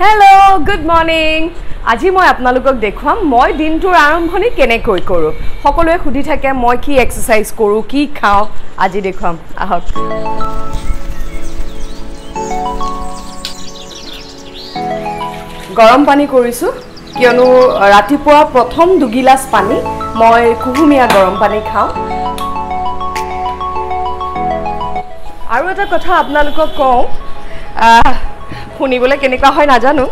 Hello good morning আজি মই আপোনালোকক দেখুৱাম মই দিনটোৰ আৰম্ভণি কেনেকৈ কৰোঁ। সকলোৱে সুধি থাকে মই কি এক্সাৰচাইজ কৰোঁ কি খাওঁ আজি দেখুৱাম আহক। গৰম পানী কৰিছোঁ কিয়নো ৰাতিপুৱা প্ৰথম দুগিলাচ পানী মই কুহুমীয়া গৰম পানী খাওঁ। আৰু এটা কথা আপোনালোকক কওঁ শুনিবলৈ কেনেকুৱা হয় নাজানো।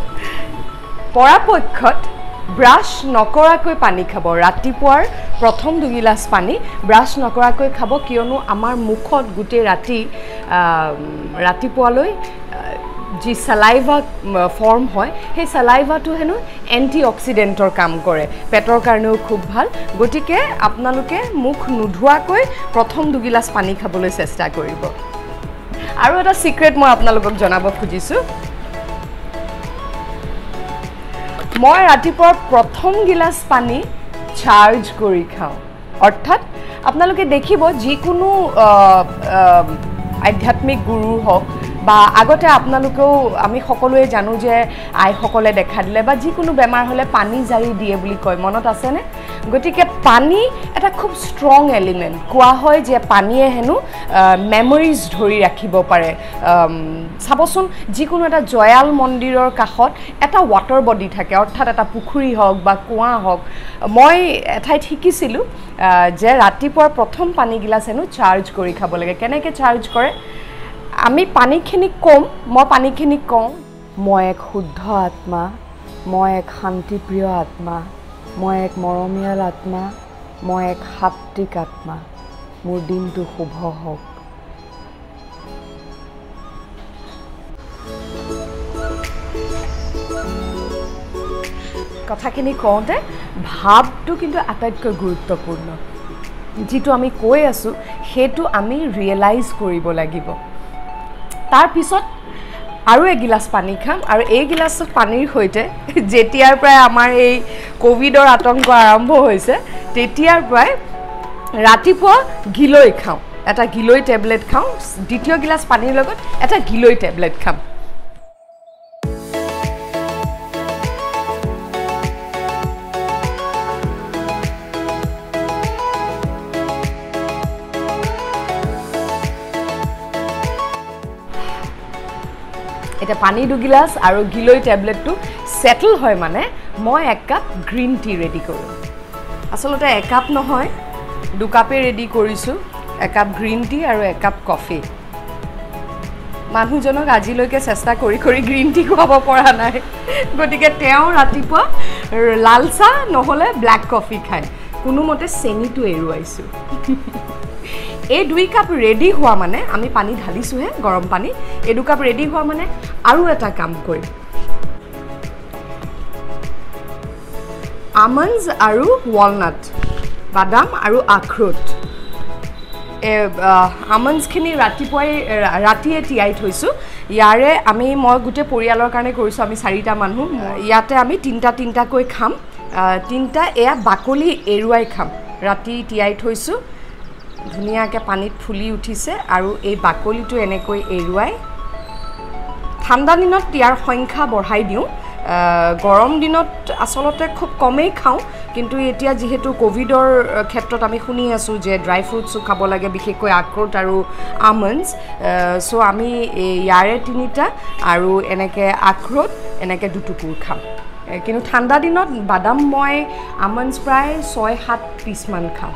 পৰাপক্ষত ব্ৰাছ নকৰাকৈ পানী খাব। ৰাতিপুৱাৰ প্ৰথম দুগিলাচ পানী ব্ৰাছ নকৰাকৈ খাব কিয়নো আমাৰ মুখত গোটেই ৰাতি ৰাতিপুৱালৈ যি চেলাইভা ফৰ্ম হয় সেই চেলাইভাটো হেনো এণ্টি অক্সিডেণ্টৰ কাম কৰে। পেটৰ কাৰণেও খুব ভাল। গতিকে আপোনালোকে মুখ নোধোৱাকৈ প্ৰথম দুগিলাচ পানী খাবলৈ চেষ্টা কৰিব। আৰু এটা চিক্ৰেট মই আপোনালোকক জনাব খুজিছোঁ। মই ৰাতিপুৱা প্ৰথম গিলাচ পানী চাৰ্জ কৰি খাওঁ। অৰ্থাৎ আপোনালোকে দেখিব যিকোনো আধ্যাত্মিক গুৰু হওক বা আগতে আপোনালোকেও আমি সকলোৱে জানো যে আইসকলে দেখা দিলে বা যিকোনো বেমাৰ হ'লে পানী জাৰি দিয়ে বুলি কয় মনত আছেনে? গতিকে পানী এটা খুব ষ্ট্ৰং এলিমেণ্ট কোৱা হয় যে পানীয়ে হেনো মেমৰিজ ধৰি ৰাখিব পাৰে। চাবচোন যিকোনো এটা জয়াল মন্দিৰৰ কাষত এটা ৱাটাৰ বডি থাকে অৰ্থাৎ এটা পুখুৰী হওক বা কুঁৱা হওক। মই এঠাইত শিকিছিলোঁ যে ৰাতিপুৱাৰ প্ৰথম পানীগিলাচ হেনো চাৰ্জ কৰি খাব লাগে। কেনেকৈ চাৰ্জ কৰে? আমি পানীখিনিক ক'ম মই পানীখিনিক কওঁ। মই এক শুদ্ধ আত্মা মই এক শান্তিপ্ৰিয় আত্মা মই এক মৰমীয়াল আত্মা মই এক সাত্বিক আত্মা। মোৰ দিনটো শুভ হওক। কথাখিনি কওঁতে ভাৱটো কিন্তু আটাইতকৈ গুৰুত্বপূৰ্ণ। যিটো আমি কৈ আছোঁ সেইটো আমি ৰিয়েলাইজ কৰিব লাগিব। তাৰপিছত আৰু এগিলাচ পানী খাম আৰু এই গিলাচ পানীৰ সৈতে যেতিয়াৰ পৰাই আমাৰ এই ক'ভিডৰ আতংক আৰম্ভ হৈছে তেতিয়াৰ পৰাই ৰাতিপুৱা গিলৈ খাওঁ। এটা গিলৈ টেবলেট খাওঁ। দ্বিতীয় গিলাচ পানীৰ লগত এটা গিলৈ টেবলেট খাম। এতিয়া পানী দুগিলাচ আৰু গিলৈ টেবলেটটো ছেটেল হয় মানে মই এক কাপ গ্ৰীণ টি ৰেডি কৰোঁ। আচলতে একাপ নহয় দুকাপেই ৰেডি কৰিছোঁ একাপ গ্ৰীণ টি আৰু একাপ কফি মানুহজনক আজিলৈকে চেষ্টা কৰি কৰি গ্ৰীণ টি খুৱাব পৰা নাই। গতিকে তেওঁ ৰাতিপুৱা লাল চাহ নহ'লে ব্লেক কফি খায়। কোনোমতে চেনিটো এৰুৱাইছোঁ। এই দুই কাপ ৰেডি হোৱা মানে আমি পানী ঢালিছোঁহে গৰম পানী। এই দুকাপ ৰেডি হোৱা মানে আৰু এটা কাম কৰিম আমণ্ডছ আৰু ৱালনাট বাদাম আৰু আখৰোট। আমণ্ডছখিনি ৰাতিপুৱাই ৰাতিয়ে তিয়াই থৈছোঁ। ইয়াৰে আমি মই গোটেই পৰিয়ালৰ কাৰণে কৰিছোঁ আমি চাৰিটা মানুহ। ইয়াতে আমি তিনিটা তিনিটাকৈ খাম। তিনিটা এয়া বাকলি এৰুৱাই খাম। ৰাতি তিয়াই থৈছোঁ। ধুনীয়াকৈ পানীত ফুলি উঠিছে আৰু এই বাকলিটো এনেকৈ এৰুৱাই ঠাণ্ডা দিনত ইয়াৰ সংখ্যা বঢ়াই দিওঁ। গৰম দিনত আচলতে খুব কমেই খাওঁ কিন্তু এতিয়া যিহেতু ক'ভিডৰ ক্ষেত্ৰত আমি শুনি আছোঁ যে ড্ৰাই ফ্ৰুটছো খাব লাগে বিশেষকৈ আখৰোট আৰু আমণ্ডছ চ' আমি ইয়াৰে তিনিটা আৰু এনেকৈ আখৰোট এনেকৈ দুটুকুৰ খাম। কিন্তু ঠাণ্ডা দিনত বাদাম মই আমণ্ডছ প্ৰায় ছয় সাত পিচমান খাওঁ।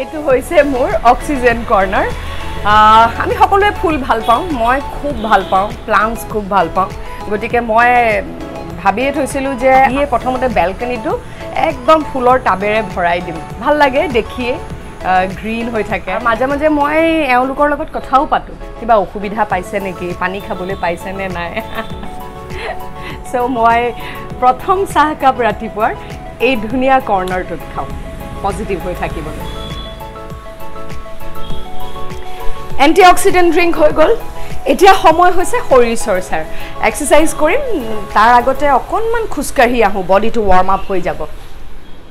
এইটো হৈছে মোৰ অক্সিজেন কৰ্ণাৰ। আমি সকলোৱে ফুল ভাল পাওঁ মই খুব ভাল পাওঁ প্লাণ্টছ খুব ভাল পাওঁ। গতিকে মই ভাবিয়ে থৈছিলোঁ যে এই প্ৰথমতে বেলকনিটো একদম ফুলৰ টাবেৰে ভৰাই দিম। ভাল লাগে দেখিয়ে গ্ৰীণ হৈ থাকে। মাজে মাজে মই এওঁলোকৰ লগত কথাও পাতোঁ কিবা অসুবিধা পাইছে নেকি পানী খাবলৈ পাইছেনে নাই। চ' মই প্ৰথম চাহকাপ ৰাতিপুৱাৰ এই ধুনীয়া কৰ্ণাৰটোত খাওঁ পজিটিভ হৈ থাকিবলৈ। এণ্টি অক্সিডেণ্ট ড্ৰিংক হৈ গ'ল। এতিয়া সময় হৈছে শৰীৰ চৰ্চাৰ। এক্সাৰচাইজ কৰিম তাৰ আগতে অকণমান খোজকাঢ়ি আহোঁ বডিটো ৱাৰ্ম আপ হৈ যাব।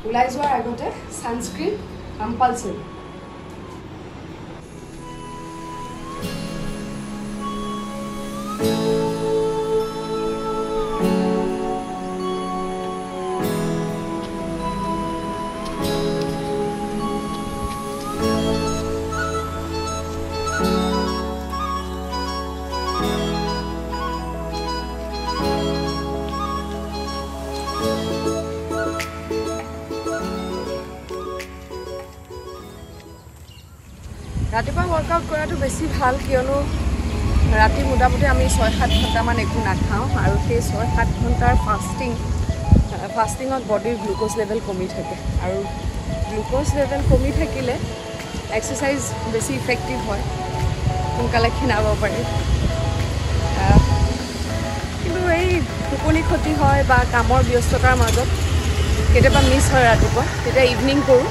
ওলাই যোৱাৰ আগতে ছানস্ক্ৰীন কম্পালচৰি ৰাতিপুৱা ৱৰ্কআউট কৰাটো বেছি ভাল কিয়নো ৰাতি মোটামুটি আমি ছয় সাত ঘণ্টামান একো নাখাওঁ আৰু সেই ছয় সাত ঘণ্টাৰ ফাষ্টিং ফাষ্টিঙত বডিৰ গ্লুক'জ লেভেল কমি থাকে। আৰু গ্লুক'জ লেভেল কমি থাকিলে এক্সাৰচাইজ বেছি ইফেক্টিভ হয়। সোনকালে ক্ষীণাব পাৰি। কিন্তু এই টোপনি ক্ষতি হয় বা কামৰ ব্যস্ততাৰ মাজত কেতিয়াবা মিছ হয় ৰাতিপুৱা। তেতিয়া ইভিনিং কৰোঁ।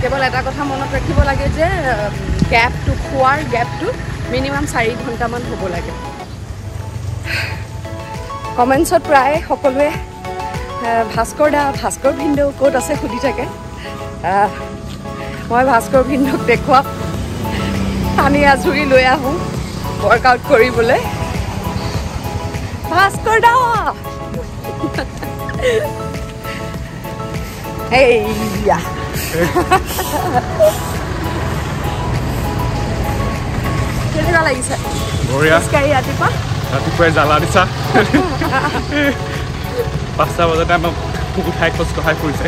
কেৱল এটা কথা মনত ৰাখিব লাগে যে গেপটো খোৱাৰ গেপটো মিনিমাম চাৰি ঘণ্টামান হ'ব লাগে। কমেণ্টছত প্ৰায় সকলোৱে ভাস্কৰ দা ভাস্কৰ ভিন্দৌ ক'ত আছে সুধি থাকে। মই ভাস্কৰ ভিন্দৌক দেখুৱাম। পানী আজুৰি লৈ আহোঁ ৱৰ্কআউট কৰিবলৈ। ভাস্কৰ দা! এইয়া। কেনেকুৱা লাগিছে? ৰাতিপুৱা? ৰাতিপুৱাই জ্বালা দিছা। পাঁচটা বজাতে আমাক মোক উঠাই খোজ কঢ়াই ফুৰিছে।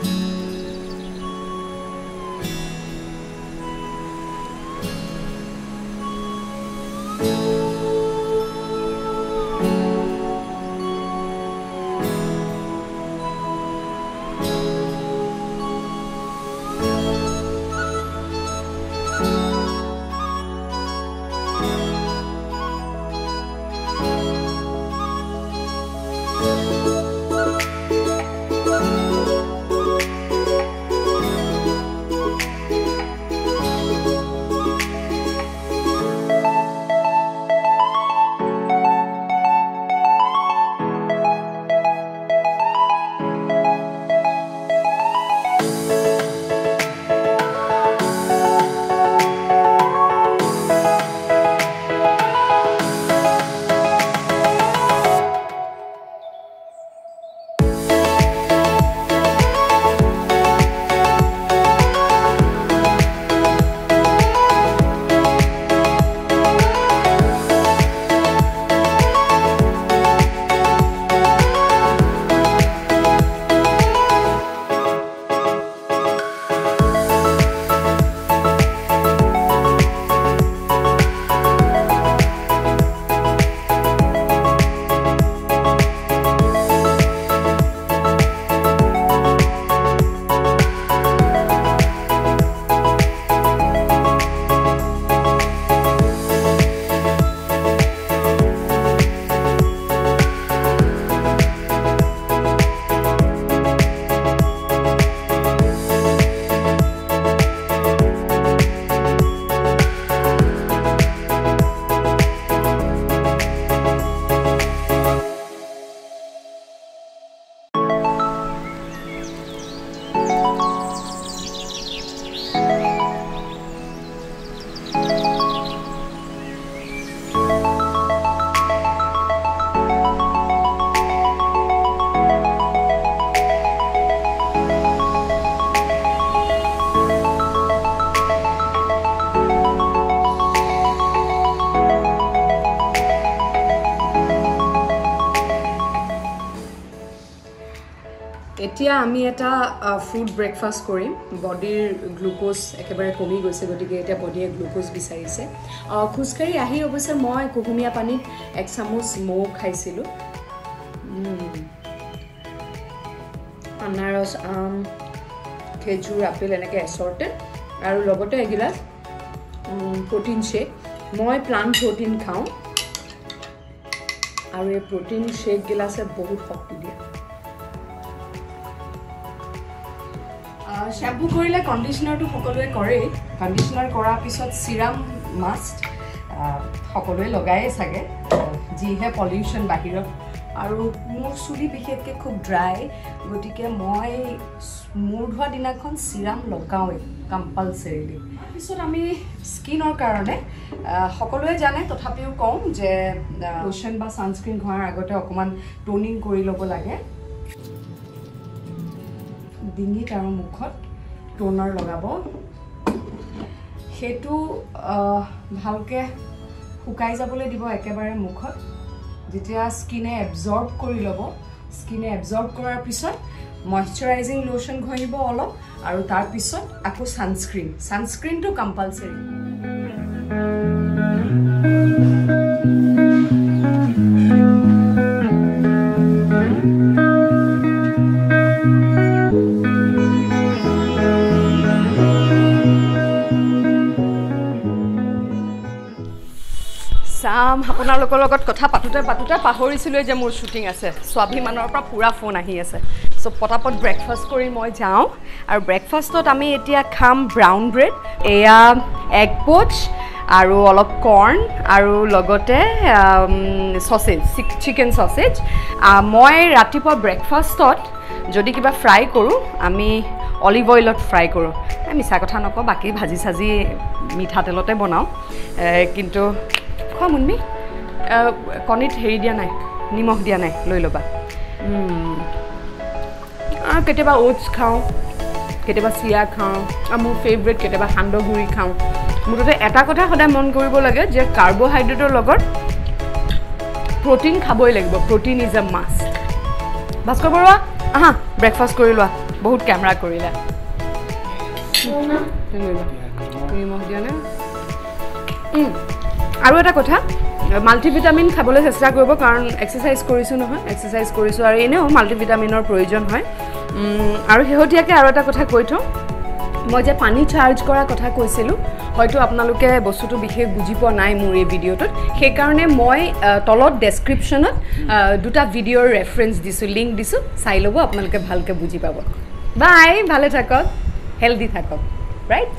Música এতিয়া আমি এটা ফ্ৰুট ব্ৰেকফাষ্ট কৰিম। বডিৰ গ্লুক'জ একেবাৰে কমি গৈছে গতিকে এতিয়া বডিয়ে গ্লুক'জ বিচাৰিছে। খোজকাঢ়ি আহি অৱশ্যে মই কুহুমীয়া পানীত এক চামুচ মৌ খাইছিলোঁ। আনাৰস আম খেজুৰ আপেল এনেকৈ এচৰ্টেড আৰু লগতে এগিলাচ প্ৰ'টিন শ্বেক মই প্লান প্ৰ'টিন খাওঁ। আৰু এই প্ৰ'টিন শ্বেক গিলাচে বহুত শক্তি দিয়ে। শ্বেম্পু কৰিলে কণ্ডিশ্যনাৰটো সকলোৱে কৰেই। কণ্ডিশ্যনাৰ কৰাৰ পিছত চিৰাম মাষ্ট সকলোৱে লগায়েই চাগে। যিহে পলিউশ্যন বাহিৰত। আৰু মোৰ চুলি বিশেষকৈ খুব ড্ৰাই গতিকে মই মূৰ ধোৱা দিনাখন চিৰাম লগাওঁৱেই কম্পালচৰিলি তাৰপিছত আমি স্কিনৰ কাৰণে সকলোৱে জানে তথাপিও কওঁ যে লোশ্যন বা ছানস্ক্ৰীন ঘঁহাৰ আগতে অকণমান টনিং কৰি ল'ব লাগে। ডিঙিত আৰু মুখত টোনাৰ লগাব। সেইটো ভালকৈ শুকাই যাবলৈ দিব একেবাৰে মুখত। যেতিয়া স্কিনে এবজৰ্ব কৰি ল'ব স্কিনে এবজৰ্ব কৰাৰ পিছত মইশ্চাৰাইজিং লোশ্যন ঘঁহিব অলপ আৰু তাৰপিছত আকৌ ছানস্ক্ৰীন ছানস্ক্ৰীনটো কম্পালচৰি আপোনালোকৰ লগত কথা পাতোতে পাতোতে পাহৰিছিলোঁ যে মোৰ শ্বুটিং আছে। স্বাভিমানৰ পৰা পূৰা ফোন আহি আছে। চ' পটাপট ব্ৰেকফাষ্ট কৰি মই যাওঁ। আৰু ব্ৰেকফাষ্টত আমি এতিয়া খাম ব্ৰাউন ব্ৰেড এয়া এগ পোচ আৰু অলপ কৰ্ণ আৰু লগতে চচেজ চিকেন চচেজ মই ৰাতিপুৱা ব্ৰেকফাষ্টত যদি কিবা ফ্ৰাই কৰোঁ আমি অলিভ অইলত ফ্ৰাই কৰোঁ। মিছা কথা নকওঁ বাকী ভাজি চাজি মিঠাতেলতে বনাওঁ। কিন্তু খোৱা মুনমি। কণীত হেৰি দিয়া নাই নিমখ দিয়া নাই লৈ ল'বা। আৰু কেতিয়াবা অ'টছ খাওঁ কেতিয়াবা চিৰা খাওঁ আৰু মোৰ ফেভৰেট কেতিয়াবা সান্দহগুড়ি খাওঁ। মুঠতে এটা কথা সদায় মন কৰিব লাগে যে কাৰ্বহাইড্ৰেটৰ লগত প্ৰ'টিন খাবই লাগিব protein is a must Bhaskar Barua আহা ব্ৰেকফাষ্ট কৰি লোৱা বহুত কেমেৰা কৰিলা। নিমখ দিয়া নে? আৰু এটা কথা মাল্টিভিটামিন খাবলৈ চেষ্টা কৰিব কাৰণ এক্সাৰচাইজ কৰিছোঁ নহয় এক্সাৰচাইজ কৰিছোঁ আৰু এনেও মাল্টিভিটামিনৰ প্ৰয়োজন হয়। আৰু শেহতীয়াকৈ আৰু এটা কথা কৈ থওঁ। মই যে পানী চাৰ্জ কৰাৰ কথা কৈছিলোঁ হয়তো আপোনালোকে বস্তুটো বিশেষ বুজি পোৱা নাই মোৰ এই ভিডিঅ'টোত। সেইকাৰণে মই তলত ডেছক্ৰিপশ্যনত দুটা ভিডিঅ'ৰ ৰেফাৰেঞ্চ দিছোঁ লিংক দিছোঁ। চাই ল'ব আপোনালোকে ভালকৈ বুজি পাব। বাই ভালে থাকক হেল্ডি থাকক ৰাইট